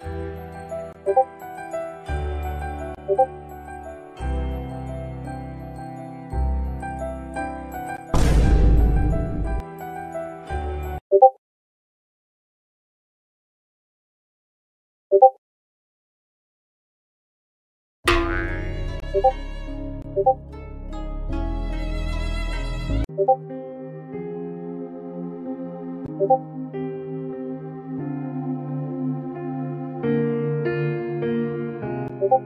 고고 고고 you